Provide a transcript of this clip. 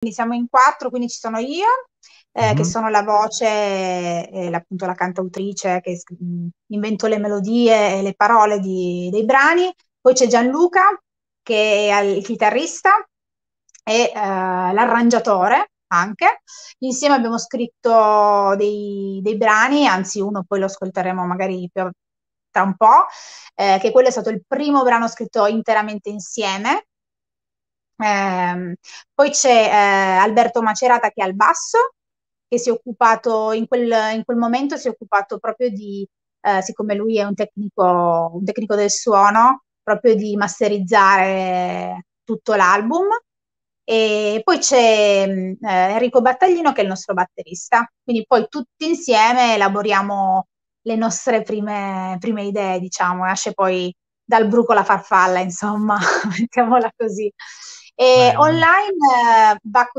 quindi siamo in quattro, quindi ci sono io, eh, mm-hmm. che sono la voce, eh, appunto la cantautrice che mh, invento le melodie e le parole di, dei brani, poi c'è Gianluca che è il chitarrista e eh, l'arrangiatore anche. Insieme abbiamo scritto dei, dei, brani, anzi uno poi lo ascolteremo magari più, tra un po', eh, che quello è stato il primo brano scritto interamente insieme. Eh, poi c'è eh, Alberto Macerata che è al basso, che si è occupato in quel, in quel momento, si è occupato proprio di, eh, siccome lui è un tecnico, un tecnico del suono, proprio di masterizzare tutto l'album. E poi c'è eh, Enrico Battaglino che è il nostro batterista, quindi poi tutti insieme elaboriamo le nostre prime, prime idee, diciamo, nasce poi dal bruco la farfalla, insomma, mettiamola così. E Beh, online eh, va